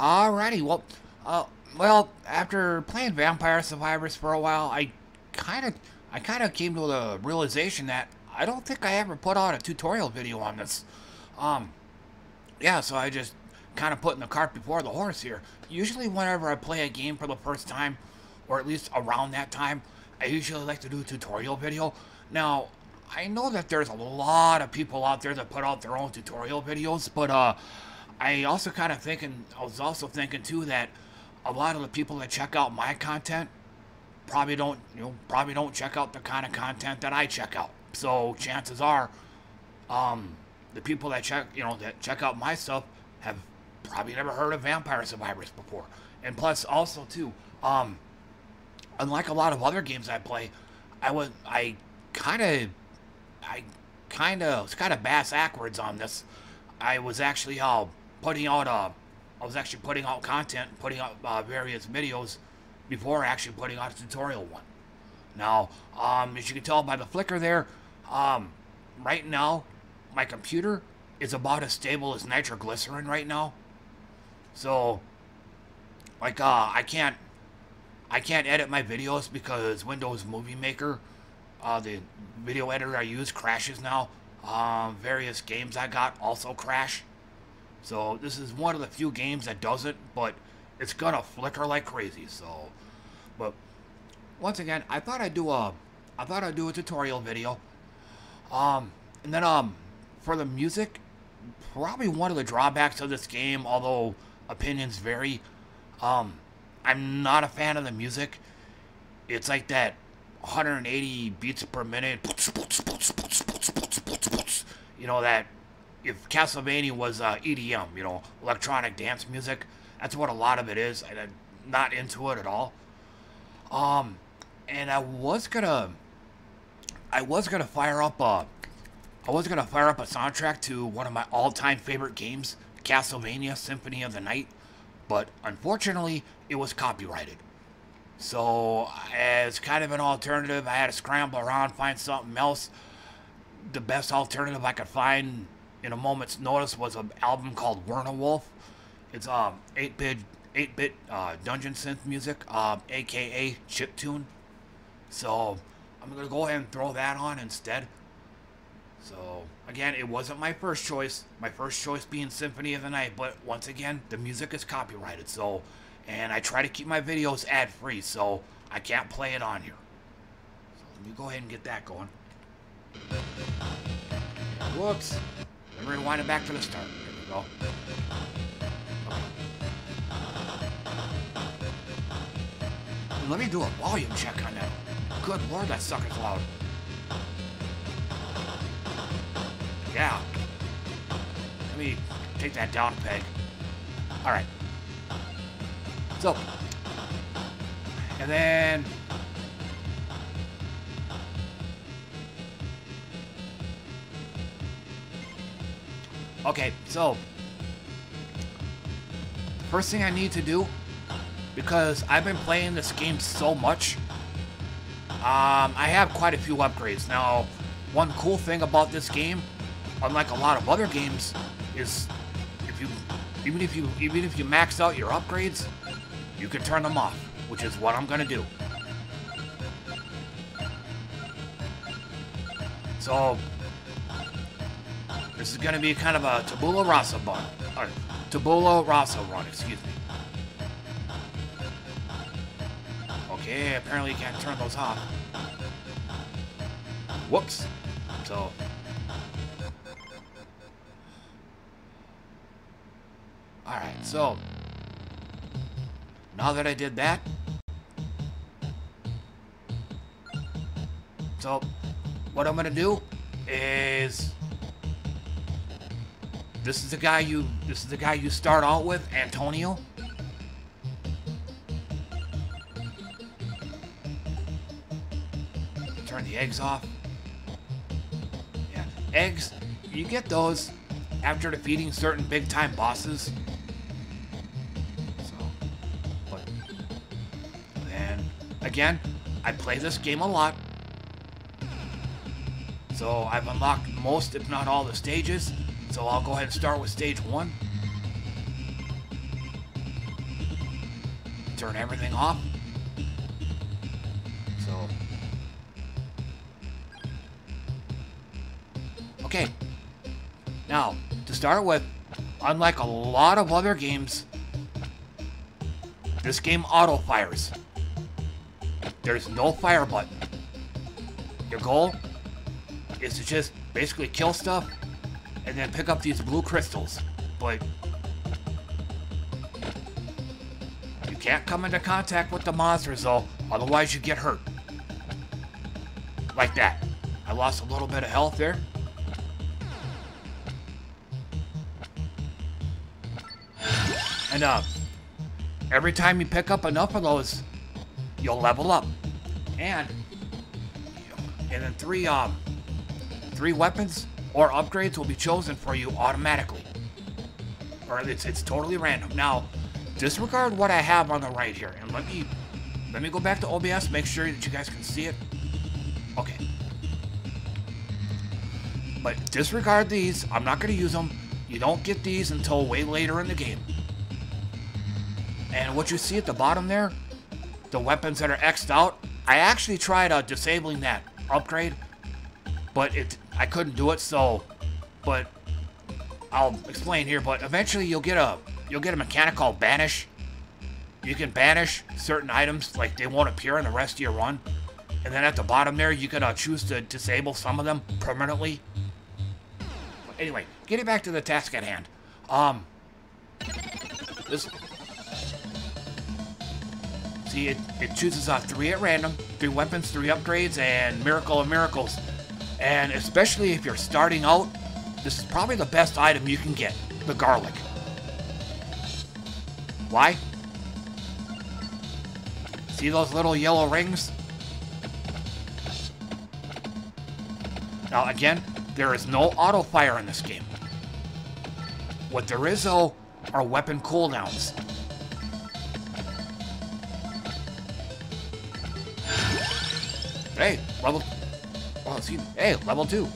Alrighty, well, uh, well, after playing Vampire Survivors for a while, I kind of, I kind of came to the realization that I don't think I ever put out a tutorial video on this. Um, yeah, so I just kind of putting the cart before the horse here. Usually whenever I play a game for the first time, or at least around that time, I usually like to do a tutorial video. Now, I know that there's a lot of people out there that put out their own tutorial videos, but uh, I also kind of thinking, I was also thinking too that a lot of the people that check out my content probably don't, you know, probably don't check out the kind of content that I check out. So chances are, um, the people that check, you know, that check out my stuff have probably never heard of Vampire Survivors before. And plus, also too, um, unlike a lot of other games I play, I was I kind of I kind of was kind of bass backwards on this. I was actually uh, putting out uh, I was actually putting out content, putting out uh, various videos before actually putting out a tutorial one. Now, um, as you can tell by the flicker there, um, right now my computer is about as stable as nitroglycerin right now. So, like, uh, I can't, I can't edit my videos because Windows Movie Maker, uh, the video editor I use crashes now. Um, various games I got also crash. So this is one of the few games that doesn't, but it's gonna flicker like crazy. So, but once again, I thought I'd do a, I thought I'd do a tutorial video. Um, and then um, for the music, probably one of the drawbacks of this game, although opinions vary. Um, I'm not a fan of the music. It's like that 180 beats per minute. You know that if Castlevania was uh, EDM, you know, electronic dance music, that's what a lot of it is. And I'm not into it at all. Um, and I was gonna, I was gonna fire up a, I was gonna fire up a soundtrack to one of my all-time favorite games, Castlevania Symphony of the Night, but unfortunately, it was copyrighted. So, as kind of an alternative, I had to scramble around, find something else. The best alternative I could find in a moment's notice was an album called Werner Wolf. It's um 8-bit 8-bit uh, dungeon synth music, uh, aka chip tune. So I'm gonna go ahead and throw that on instead. So again, it wasn't my first choice. My first choice being Symphony of the Night, but once again, the music is copyrighted. So, and I try to keep my videos ad free, so I can't play it on here. So let me go ahead and get that going. Whoops. Me rewind it back to the start. Here we go. let me do a volume check on that. Good lord, that sucker's loud. Yeah. Let me take that down a peg. Alright. So. And then... Okay, so... First thing I need to do because I've been playing this game so much. Um, I have quite a few upgrades. Now, one cool thing about this game, unlike a lot of other games, is if you even if you even if you max out your upgrades, you can turn them off, which is what I'm gonna do. So this is gonna be kind of a tabula rasa run, or tabula rasa run, excuse me. Okay, apparently you can't turn those off. Whoops. So... Alright, so... Now that I did that... So, what I'm gonna do is... This is the guy you... This is the guy you start out with, Antonio. turn the eggs off. Yeah, eggs, you get those after defeating certain big-time bosses. So, but then, again, I play this game a lot. So I've unlocked most, if not all, the stages. So I'll go ahead and start with stage one. turn everything off. So. Okay. Now, to start with, unlike a lot of other games, this game auto fires. There's no fire button. Your goal is to just basically kill stuff and then pick up these blue crystals. But you can't come into contact with the monsters though, otherwise you get hurt. Like that. I lost a little bit of health there. And uh, every time you pick up enough of those, you'll level up. And and then three um three weapons or upgrades will be chosen for you automatically. Or it's it's totally random. Now, disregard what I have on the right here, and let me let me go back to OBS, make sure that you guys can see it. Okay. But disregard these. I'm not going to use them. You don't get these until way later in the game. And what you see at the bottom there, the weapons that are X'd out, I actually tried uh, disabling that upgrade, but it I couldn't do it, so, but I'll explain here, but eventually you'll get a, you'll get a mechanic called Banish. You can banish certain items, like they won't appear in the rest of your run. And then at the bottom there, you can uh, choose to disable some of them permanently. But anyway, getting back to the task at hand. Um, this, see, it, it chooses uh, three at random, three weapons, three upgrades, and Miracle of Miracles. And especially if you're starting out, this is probably the best item you can get, the garlic. Why? See those little yellow rings? Now again, there is no auto fire in this game. What there is though are weapon cooldowns. Hey, level Oh, hey, level two.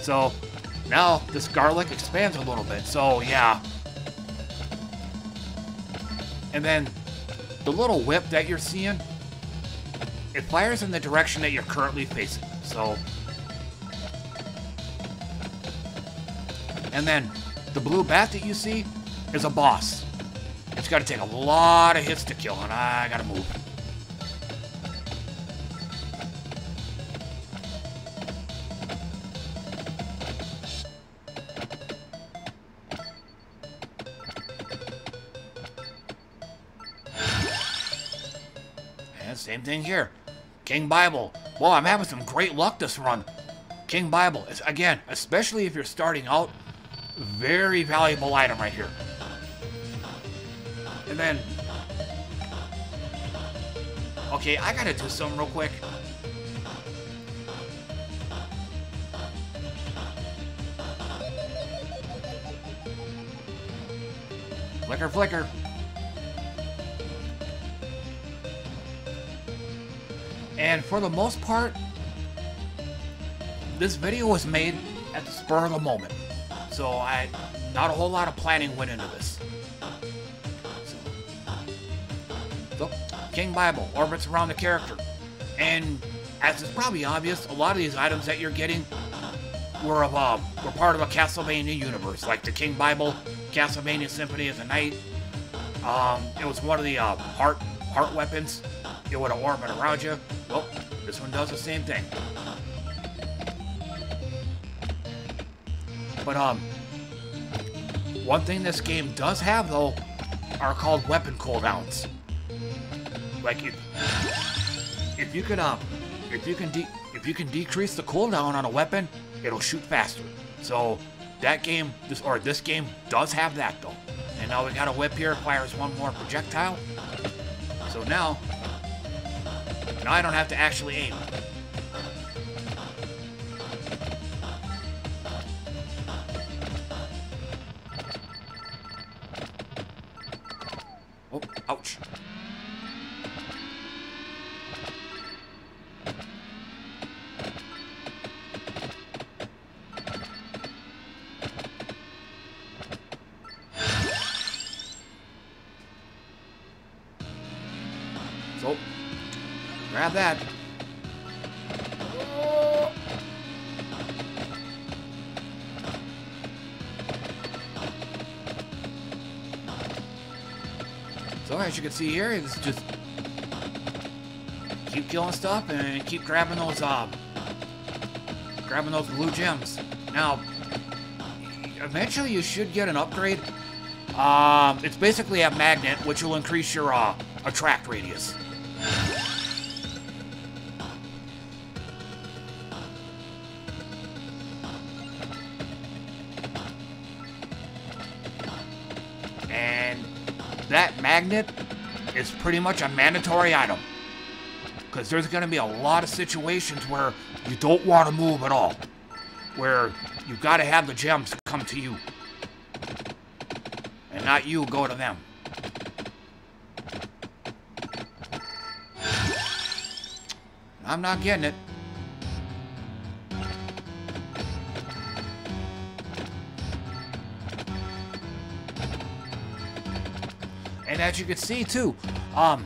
So, now this garlic expands a little bit, so yeah. And then, the little whip that you're seeing, it fires in the direction that you're currently facing, so... And then, the blue bat that you see is a boss. It's gotta take a lot of hits to kill, and I gotta move. Same thing here. King Bible. Well, I'm having some great luck this run. King Bible, is, again, especially if you're starting out, very valuable item right here. And then, okay, I gotta do something real quick. Flicker, flicker. For the most part, this video was made at the spur of the moment. So I, not a whole lot of planning went into this. So, King Bible orbits around the character. And as is probably obvious, a lot of these items that you're getting were of uh, were part of a Castlevania universe, like the King Bible, Castlevania Symphony of the Night. Um, it was one of the uh, heart heart weapons it would orbit around you. Well, this one does the same thing. But, um, one thing this game does have, though, are called weapon cooldowns. Like, if, if you can, um, if you can if you can decrease the cooldown on a weapon, it'll shoot faster. So, that game, this or this game, does have that, though. And now we got a whip here, fires one more projectile. So now, I don't have to actually aim. So as you can see here, it's just keep killing stuff and keep grabbing those uh, grabbing those blue gems. Now, eventually you should get an upgrade. Um, it's basically a magnet, which will increase your uh, attract radius. Magnet is pretty much a mandatory item. Because there's going to be a lot of situations where you don't want to move at all. Where you've got to have the gems come to you. And not you go to them. I'm not getting it. And as you can see too, um,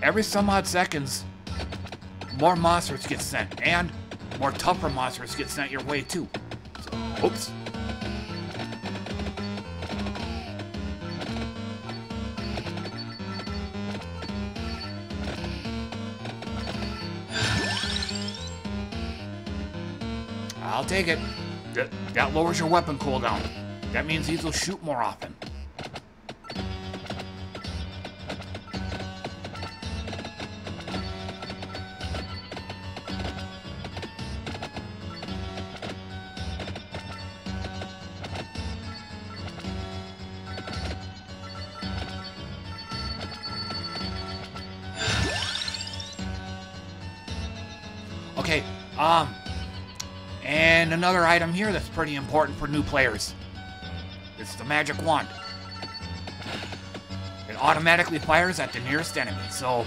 every some odd seconds, more monsters get sent, and more tougher monsters get sent your way too. So, oops. I'll take it. That, that lowers your weapon cooldown. That means these will shoot more often. Another item here that's pretty important for new players. It's the magic wand. It automatically fires at the nearest enemy, so...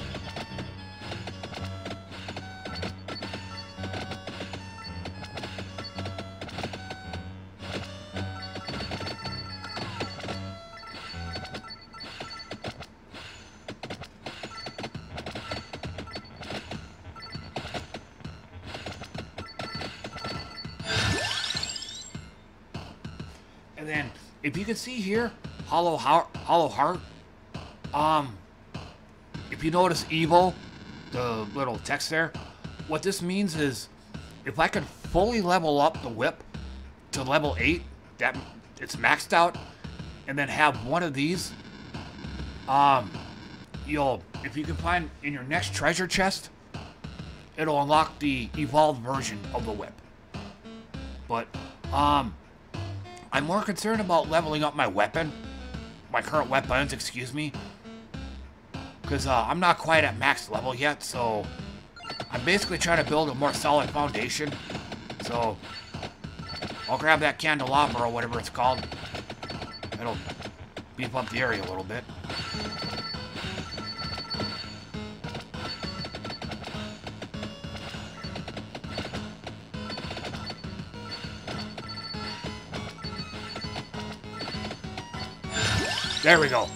if you can see here, Hollow Heart, Hollow Heart, um, if you notice evil, the little text there, what this means is, if I can fully level up the whip to level 8, that it's maxed out, and then have one of these, um, you'll, if you can find in your next treasure chest, it'll unlock the evolved version of the whip. But, um, I'm more concerned about leveling up my weapon. My current weapons, excuse me. Because uh, I'm not quite at max level yet, so... I'm basically trying to build a more solid foundation. So... I'll grab that candelabra or whatever it's called. It'll beef up the area a little bit. There we go.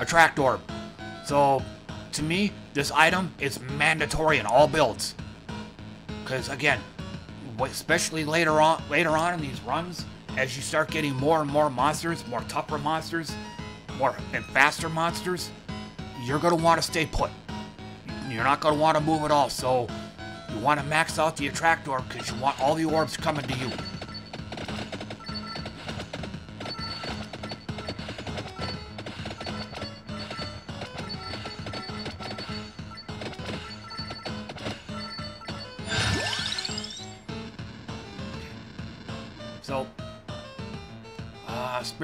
Attract orb. So, to me, this item is mandatory in all builds. Because again, especially later on, later on in these runs, as you start getting more and more monsters, more tougher monsters, more and faster monsters, you're gonna want to stay put. You're not gonna want to move at all. So, you want to max out the attract orb because you want all the orbs coming to you.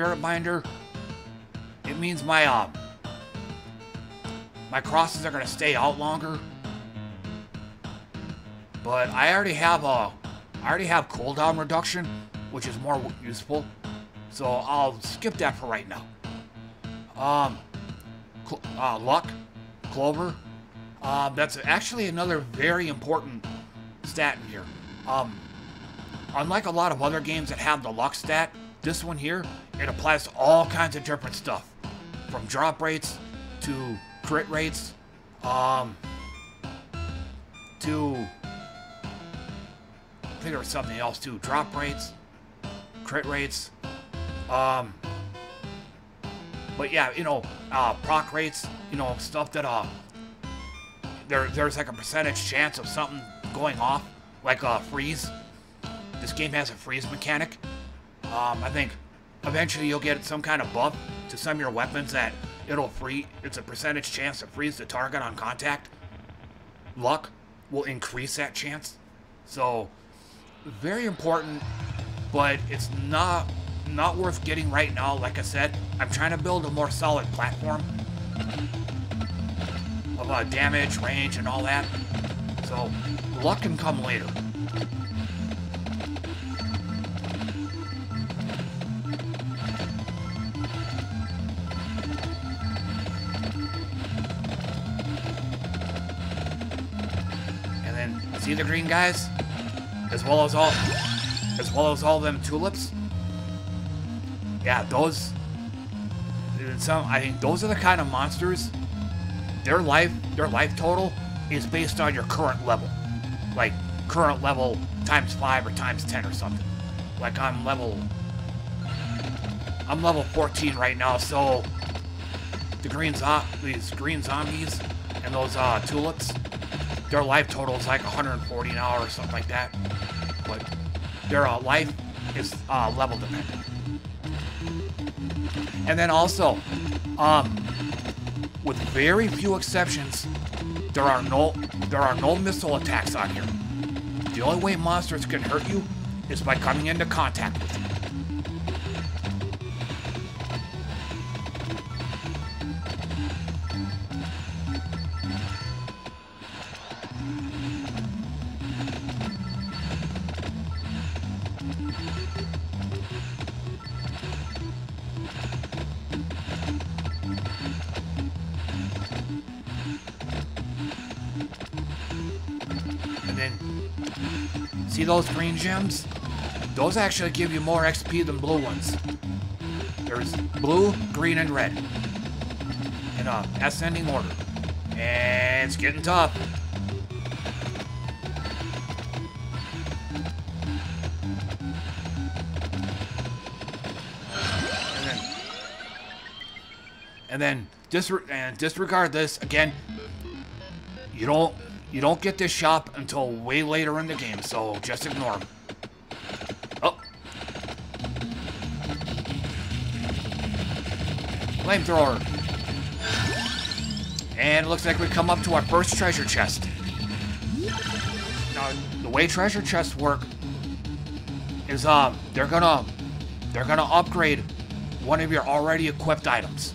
Spellbinder, it means my, uh, my crosses are gonna stay out longer. But I already have a, I already have cooldown reduction, which is more useful. So I'll skip that for right now. Um, uh, luck, clover. Um, that's actually another very important stat in here. Um, unlike a lot of other games that have the luck stat, this one here, it applies to all kinds of different stuff. From drop rates to crit rates. Um, to I think there was something else too. Drop rates, crit rates, um, but yeah, you know, uh, proc rates, you know, stuff that uh, there there's like a percentage chance of something going off, like a uh, freeze. This game has a freeze mechanic. Um, I think eventually you'll get some kind of buff to some of your weapons that it'll free. It's a percentage chance to freeze the target on contact. Luck will increase that chance. So very important, but it's not not worth getting right now. Like I said, I'm trying to build a more solid platform of uh, damage, range, and all that. So luck can come later. See the green guys? As well as all as well as all them tulips? Yeah, those. Some I think those are the kind of monsters. Their life, their life total, is based on your current level, like current level times five or times ten or something. Like I'm level. I'm level 14 right now, so the green these green zombies and those uh, tulips, their life total is like 140 an hour or something like that. But their uh, life is uh, level dependent. And then also, um, with very few exceptions, there are no there are no missile attacks on here. The only way monsters can hurt you is by coming into contact with you. See those green gems? Those actually give you more XP than blue ones. There's blue, green, and red. In a uh, ascending order. And it's getting tough. And then, and then disre and disregard this again. You don't you don't get this shop until way later in the game, so just ignore them. Oh. Flamethrower. And it looks like we come up to our first treasure chest. Now, the way treasure chests work is um they're gonna they're gonna upgrade one of your already equipped items.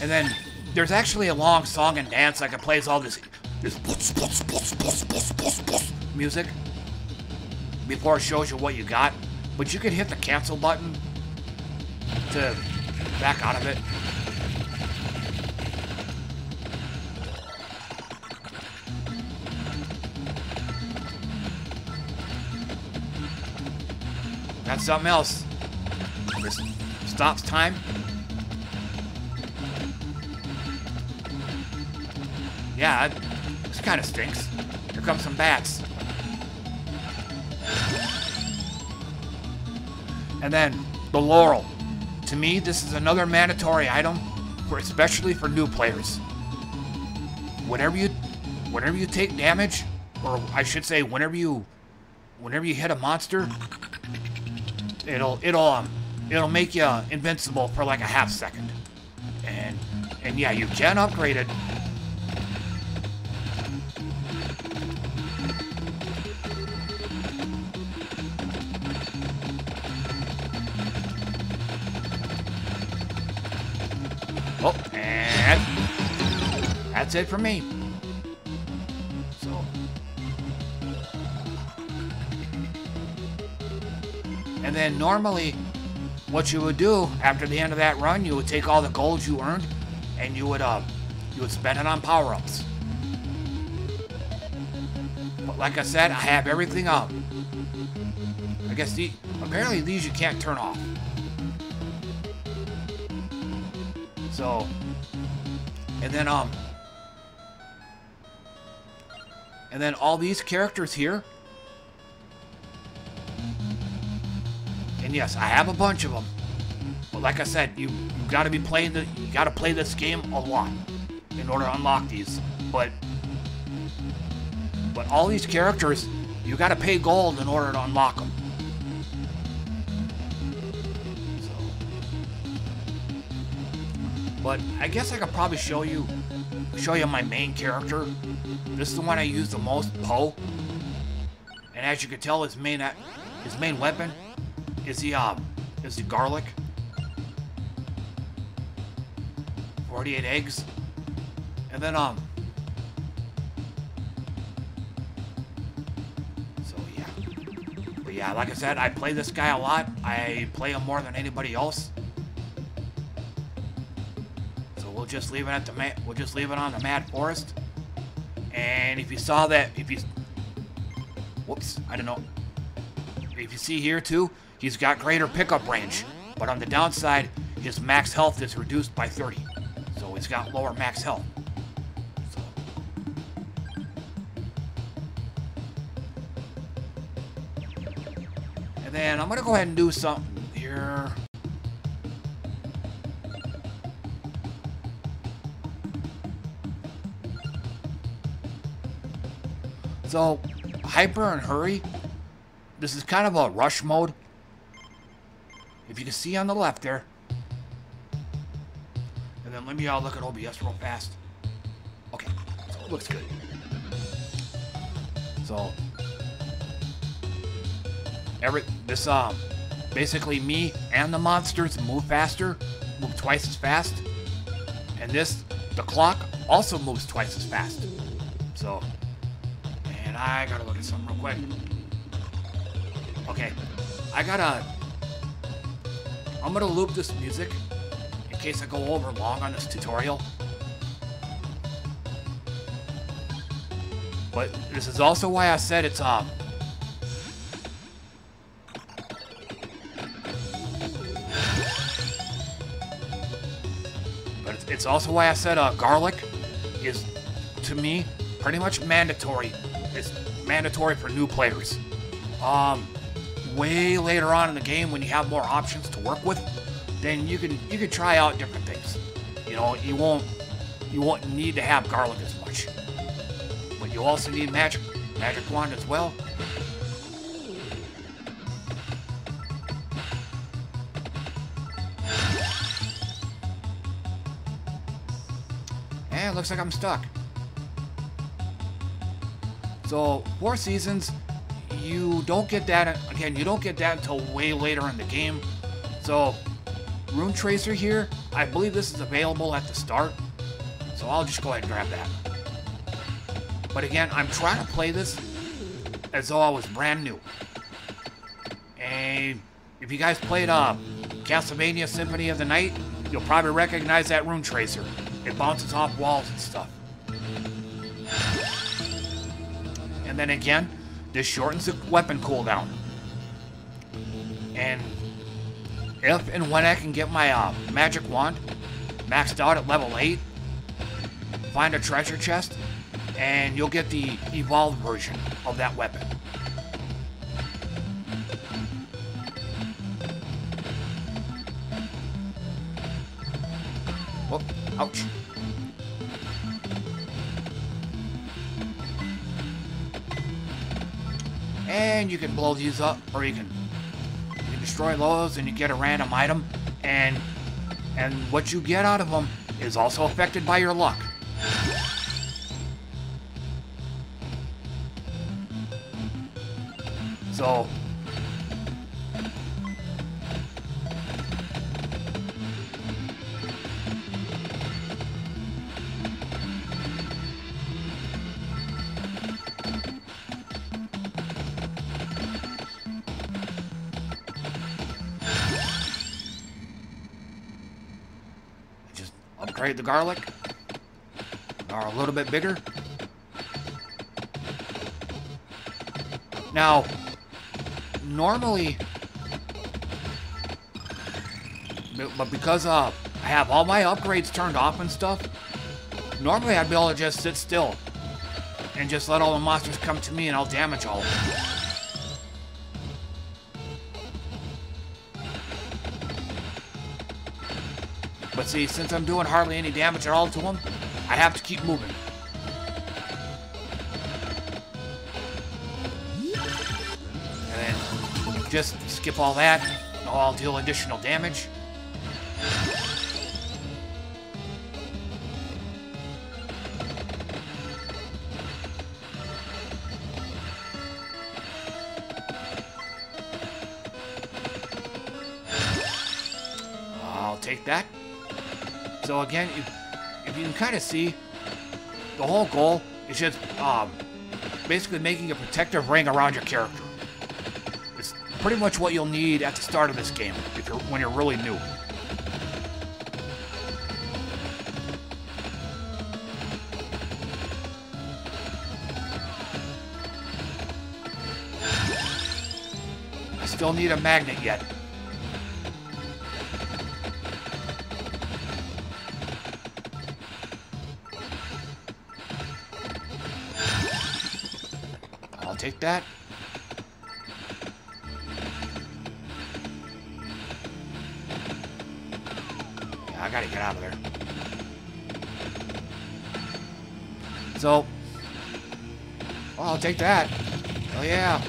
And then there's actually a long song and dance like it plays all this this music before it shows you what you got. But you can hit the cancel button to back out of it. That's something else. This stops time. Yeah, this kind of stinks. Here come some bats. And then, the Laurel. To me, this is another mandatory item, for especially for new players. Whenever you, whenever you take damage, or I should say, whenever you, whenever you hit a monster, it'll, it'll, um, it'll make you invincible for like a half second. And, and yeah, you can upgrade it, that's it for me. So. And then normally, what you would do after the end of that run, you would take all the gold you earned, and you would uh, you would spend it on power-ups. But like I said, I have everything up. I guess the apparently these you can't turn off. So, and then um, And then all these characters here. And yes, I have a bunch of them. But like I said, you you got to be playing the you got to play this game a lot in order to unlock these. But but all these characters, you got to pay gold in order to unlock them. So, but I guess I could probably show you show you my main character. This is the one I use the most, Poe. And as you can tell, his main his main weapon is the um is the garlic. 48 eggs. And then um So yeah. But yeah, like I said, I play this guy a lot. I play him more than anybody else. So we'll just leave it at the we'll just leave it on the Mad Forest. And if you saw that, if you, whoops, I don't know. If you see here too, he's got greater pickup range, but on the downside, his max health is reduced by 30. So he's got lower max health. So. And then I'm gonna go ahead and do something here. So, Hyper and Hurry, this is kind of a rush mode. If you can see on the left there. And then let me uh, look at OBS real fast. Okay, so it looks good. So, every this um, basically me and the monsters move faster, move twice as fast, and this the clock also moves twice as fast. So I gotta look at something real quick. Okay, I gotta... I'm gonna loop this music in case I go over long on this tutorial. But this is also why I said it's, um... But it's also why I said, uh, garlic is, to me, pretty much mandatory is mandatory for new players. Um, way later on in the game, when you have more options to work with, then you can you can try out different things. You know, you won't you won't need to have garlic as much, but you also need magic magic wand as well. And it looks like I'm stuck. So, Four Seasons, you don't get that, again, you don't get that until way later in the game. So, Rune Tracer here, I believe this is available at the start. So I'll just go ahead and grab that. But again, I'm trying to play this as though I was brand new. And if you guys played uh, Castlevania Symphony of the Night, you'll probably recognize that Rune Tracer. It bounces off walls and stuff. Then again, this shortens the weapon cooldown. And if and when I can get my uh, magic wand maxed out at level 8, find a treasure chest, and you'll get the evolved version of that weapon. Whoop, ouch. And you can blow these up, or you can, you can destroy those and you get a random item. And, and what you get out of them is also affected by your luck. So, the garlic are a little bit bigger. Now, normally, but because uh, I have all my upgrades turned off and stuff, normally I'd be able to just sit still and just let all the monsters come to me and I'll damage all of them. See, since I'm doing hardly any damage at all to them, I have to keep moving. And then just skip all that. I'll deal additional damage. Kind of see, the whole goal is just um, basically making a protective ring around your character. It's pretty much what you'll need at the start of this game if you're when you're really new. I still need a magnet yet. Take that. Yeah, I gotta get out of there. So, well, I'll take that. Oh yeah.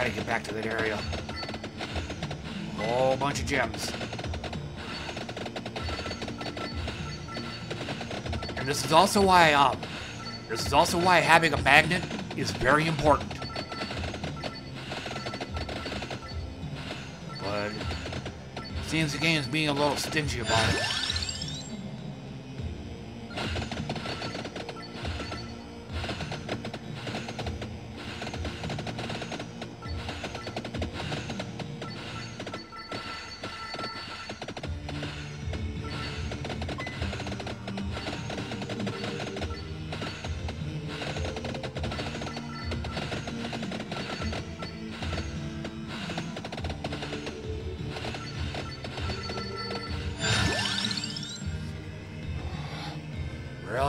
Gotta get back to that area. Gems. And this is also why, um, this is also why having a magnet is very important. But, seems the is being a little stingy about it.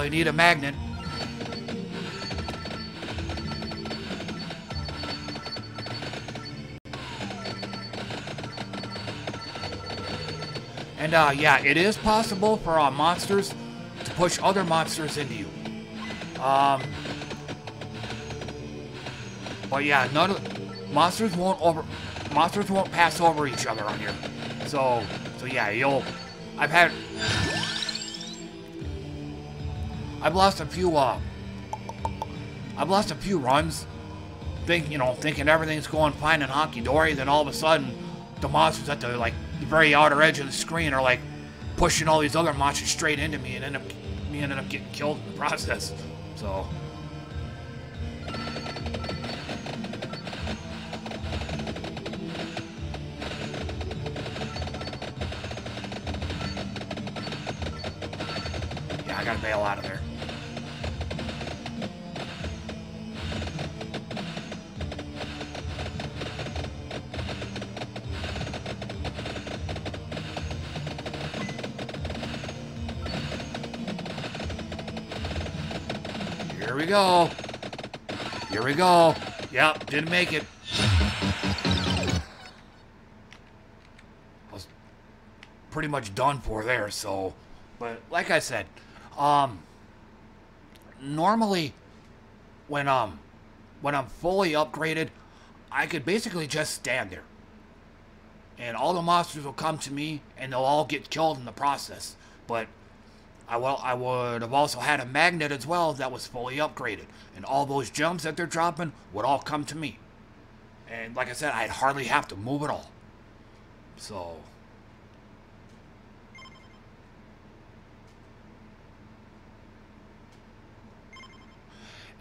Need a magnet. And uh, yeah, it is possible for uh, monsters to push other monsters into you. Um, but yeah, none of monsters won't over monsters won't pass over each other on here. So so yeah, you'll I've had I've lost a few, uh, I've lost a few runs, think, you know, thinking everything's going fine and honky-dory, then all of a sudden, the monsters at the, like, the very outer edge of the screen are, like, pushing all these other monsters straight into me and end up, me ended up getting killed in the process, so... Yeah, I gotta bail out of there. Go. Here we go. Yep, didn't make it. Was pretty much done for there. So, but like I said, um, normally when um when I'm fully upgraded, I could basically just stand there. And all the monsters will come to me and they'll all get killed in the process. But I will I would have also had a magnet as well that was fully upgraded. And all those gems that they're dropping would all come to me. And like I said, I'd hardly have to move at all. So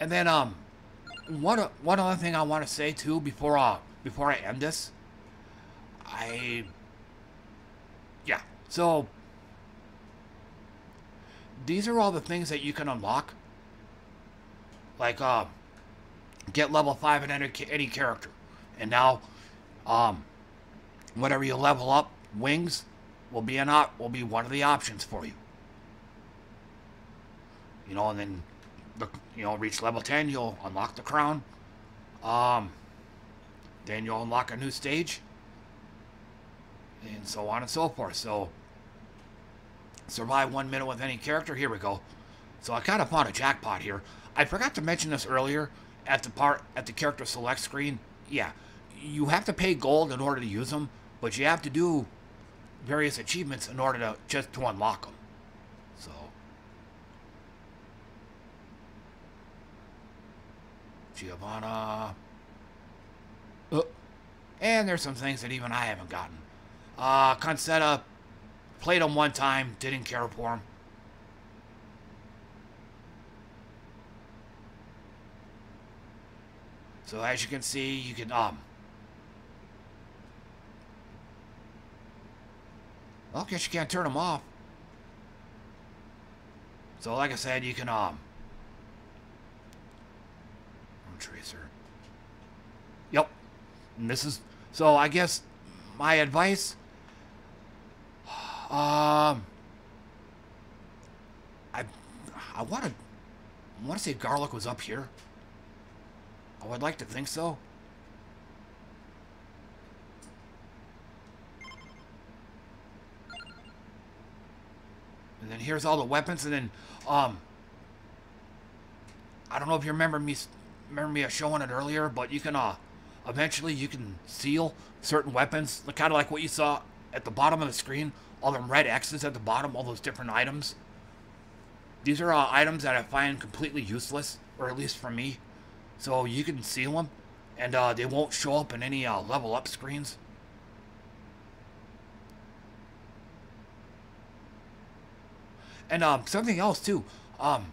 And then um one one other thing I want to say too before uh before I end this. I yeah. So these are all the things that you can unlock. Like uh get level 5 in any, any character. And now um whenever you level up, wings will be an op will be one of the options for you. You know, and then the, you know, reach level 10, you'll unlock the crown. Um, then you'll unlock a new stage. And so on and so forth. So, survive one minute with any character. Here we go. So I kind of found a jackpot here. I forgot to mention this earlier at the part at the character select screen. Yeah, you have to pay gold in order to use them, but you have to do various achievements in order to just to unlock them. So Giovanna. Oh. And there's some things that even I haven't gotten. Uh, Concetta played him one time, didn't care for him. So as you can see, you can, um... Well, I guess you can't turn them off. So like I said, you can, um... Tracer. Yep. And this is... So, I guess my advice... Um... I... I want to... Want to say garlic was up here. I would like to think so. And then here's all the weapons, and then, um... I don't know if you remember me remember me showing it earlier, but you can, uh, eventually you can seal certain weapons, kind of like what you saw at the bottom of the screen, all them red X's at the bottom, all those different items. These are uh, items that I find completely useless, or at least for me. So you can seal them, and uh, they won't show up in any uh, level up screens. And um, something else too, um,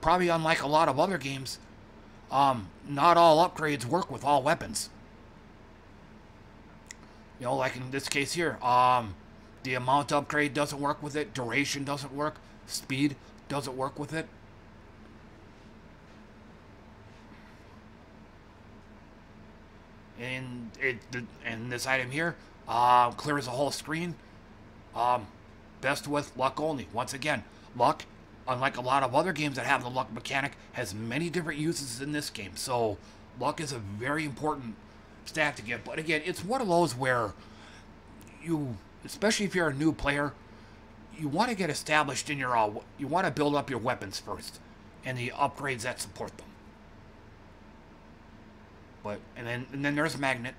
probably unlike a lot of other games, um, not all upgrades work with all weapons. You know, like in this case here, um, the amount upgrade doesn't work with it, duration doesn't work, speed doesn't work with it. And it, and this item here, uh, clears the whole screen. Um, best with luck only. Once again, luck unlike a lot of other games that have the luck mechanic, has many different uses in this game. So luck is a very important stat to get. But again, it's one of those where you, especially if you're a new player, you want to get established in your, uh, you want to build up your weapons first and the upgrades that support them. But, and then, and then there's magnet.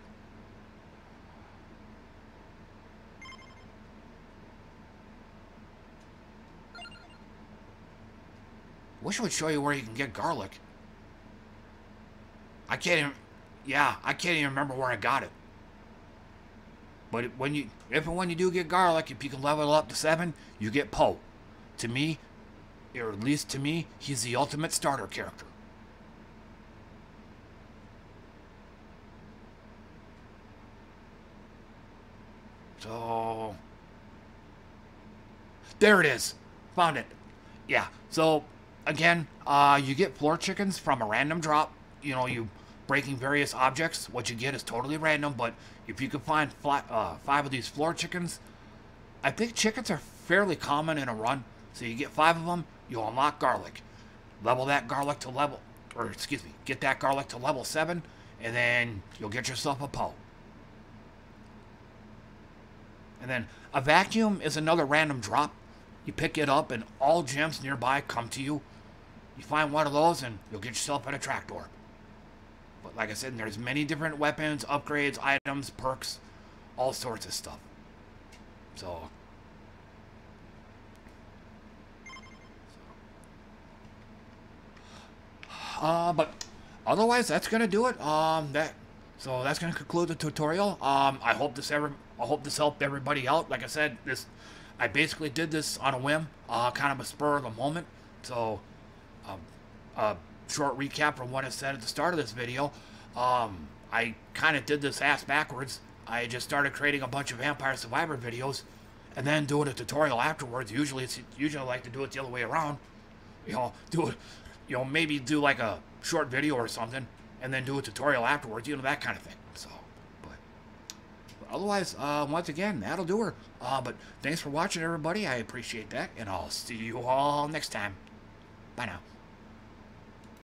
Wish it would show you where you can get garlic. I can't even... Yeah, I can't even remember where I got it. But when you, if and when you do get garlic, if you can level up to 7, you get Poe. To me, or at least to me, he's the ultimate starter character. So... There it is. Found it. Yeah, so again, uh, you get floor chickens from a random drop. You know, you breaking various objects. What you get is totally random, but if you can find uh, five of these floor chickens, I think chickens are fairly common in a run. So you get five of them, you unlock garlic. Level that garlic to level, or excuse me, get that garlic to level seven, and then you'll get yourself a Poe. And then a vacuum is another random drop. You pick it up, and all gems nearby come to you. You find one of those, and you'll get yourself at a trapdoor. But like I said, there's many different weapons, upgrades, items, perks, all sorts of stuff. So. Uh, but otherwise, that's gonna do it. Um, that so that's gonna conclude the tutorial. Um, I hope this ever, I hope this helped everybody out. Like I said, this, I basically did this on a whim, uh, kind of a spur of the moment. So, um, a short recap from what I said at the start of this video. Um, I kind of did this ass backwards. I just started creating a bunch of Vampire Survivor videos, and then doing a tutorial afterwards. Usually, it's usually I like to do it the other way around. You know, do it you know, maybe do like a short video or something, and then do a tutorial afterwards, you know, that kind of thing. So, but, but otherwise, uh, once again, that'll do her. Uh, but thanks for watching, everybody. I appreciate that, and I'll see you all next time. Bye now.